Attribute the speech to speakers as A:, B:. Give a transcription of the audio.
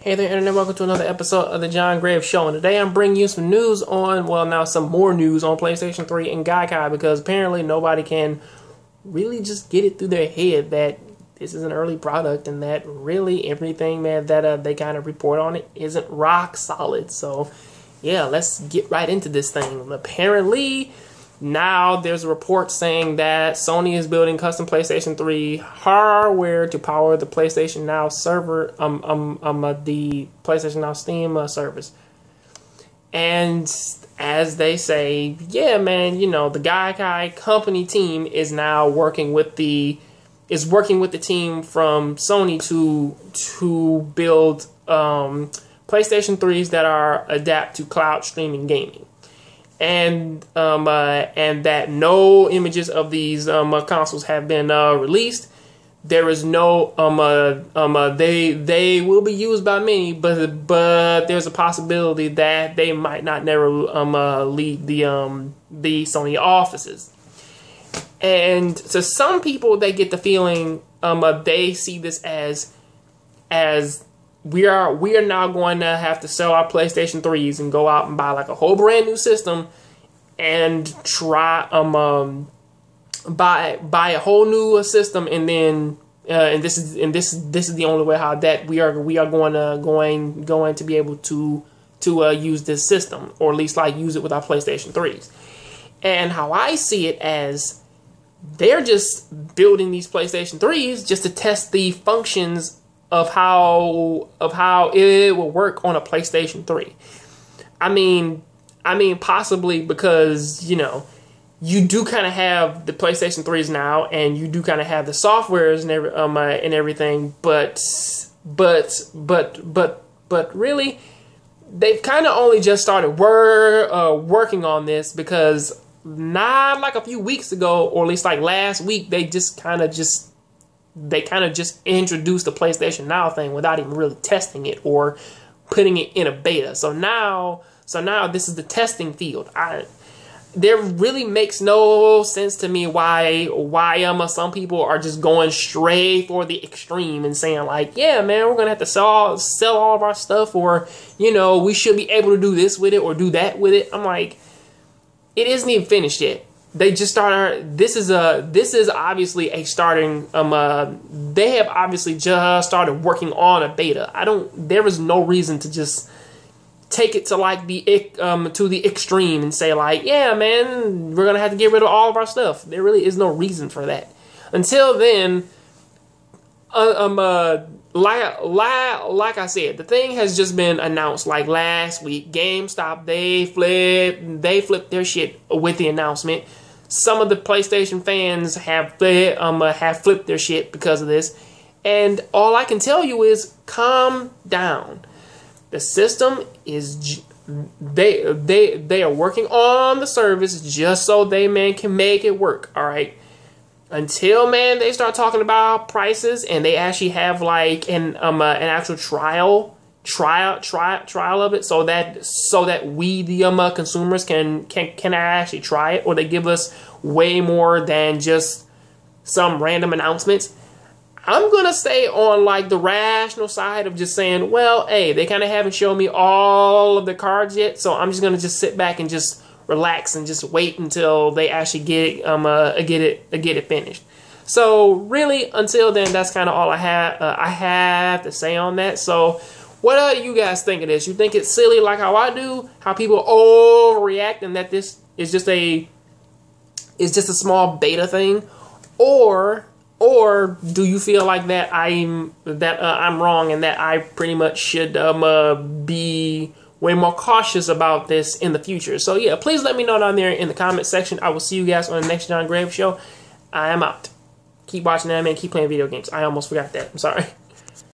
A: Hey there, Internet. Welcome to another episode of the Jon Graves Show. And today I'm bringing you some news on, well, now some more news on PlayStation 3 and Gaikai because apparently nobody can really just get it through their head that this is an early product and that really everything, man, that uh, they kind of report on it isn't rock solid. So, yeah, let's get right into this thing. Apparently, now there's a report saying that Sony is building custom PlayStation 3 hardware to power the PlayStation Now server, um, um, um, uh, the PlayStation Now Steam uh, service. And as they say, yeah, man, you know, the Gaikai company team is now working with the is working with the team from Sony to to build um, PlayStation 3s that are adapt to cloud streaming gaming and um, uh, and that no images of these um, uh, consoles have been uh, released. There is no um, uh, um uh, they they will be used by many, but but there's a possibility that they might not never um uh, leave the um the Sony offices. And to some people, they get the feeling um they see this as as we are we are now going to have to sell our PlayStation 3s and go out and buy like a whole brand new system and try um, um buy buy a whole new system and then uh, and this is and this this is the only way how that we are we are going to going going to be able to to uh, use this system or at least like use it with our PlayStation 3s. And how I see it as they're just building these PlayStation 3s just to test the functions of how of how it will work on a PlayStation 3. I mean, I mean possibly because, you know, you do kind of have the PlayStation 3s now and you do kind of have the softwares and every um uh, and everything, but but but but but really they've kind of only just started wor- uh, working on this because not like a few weeks ago or at least like last week they just kind of just they kind of just introduced the PlayStation Now thing without even really testing it or putting it in a beta. So now, so now this is the testing field. I there really makes no sense to me why why um some people are just going straight for the extreme and saying like yeah man we're gonna have to sell sell all of our stuff or you know we should be able to do this with it or do that with it i'm like it isn't even finished yet they just started this is a this is obviously a starting um uh, they have obviously just started working on a beta. I don't there is no reason to just take it to like the um to the extreme and say like yeah man we're gonna have to get rid of all of our stuff. There really is no reason for that. Until then uh, um uh like, like, like I said, the thing has just been announced like last week. GameStop, they flipped, they flipped their shit with the announcement. Some of the PlayStation fans have um uh, have flipped their shit because of this, and all I can tell you is calm down. The system is they they they are working on the service just so they man can make it work. All right until man they start talking about prices and they actually have like an um uh, an actual trial trial trial trial of it so that so that we the um uh, consumers can can can actually try it or they give us way more than just some random announcements. I'm gonna stay on like the rational side of just saying well hey they kind of haven't shown me all of the cards yet so i'm just gonna just sit back and just relax and just wait until they actually get um uh, get it uh, get it finished. So really, until then, that's kind of all I have uh, I have to say on that. So, what do you guys think of this? You think it's silly like how I do? How people overreact and that this is just a is just a small beta thing, or or do you feel like that I'm that uh, I'm wrong and that I pretty much should um uh, be way more cautious about this in the future. So yeah, please let me know down there in the comment section. I will see you guys on the next Jon Graves show. I am out. Keep watching anime and keep playing video games. I almost forgot that. I'm sorry.